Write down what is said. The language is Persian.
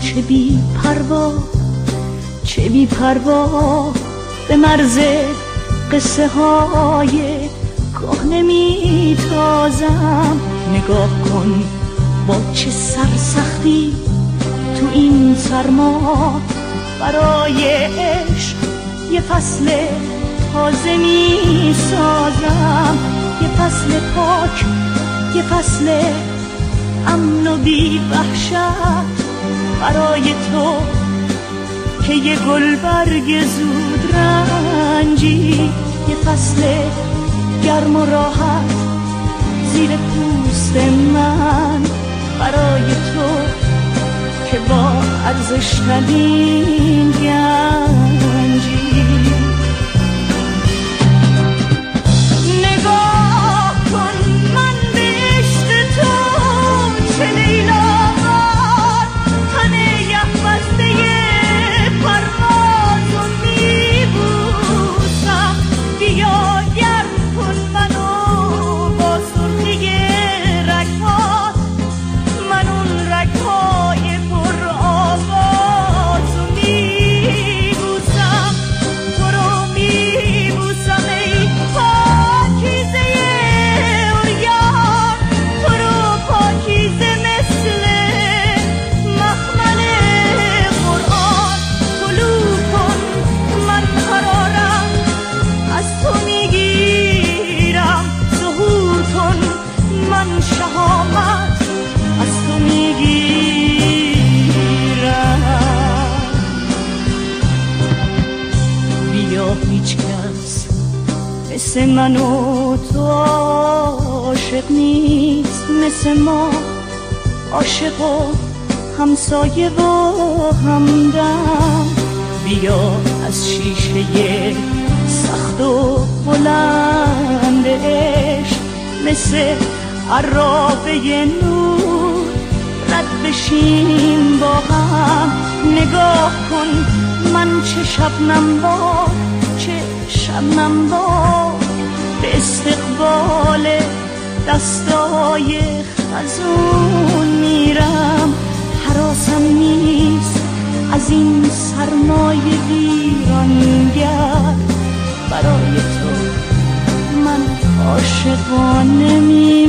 چه بی پروا چه بی پروا به مرز قصه های کهنه می تازم نگاه کن با چه سرسختی تو این سرما برای عشق یه فصل تازه می سازم یه فصل پاک یه فصل امن و بی وحشت برای تو که یه گل برگ زود رنجی یه فصل گرم و راحت زیر پوست من برای تو که با ارزش گنجی مثل من و تو عاشق نیست مثل ما عاشق و همسایه و همدم. بیا از شیشه سخت و بلند عشق مثل عرابه نور رد بشیم با هم. نگاه کن من چه شبنم با چه شبنم با. به استقبال دستای خزون میرم. حراسم نیست از این سرمای ویرانگر. برای تو من عاشقانه می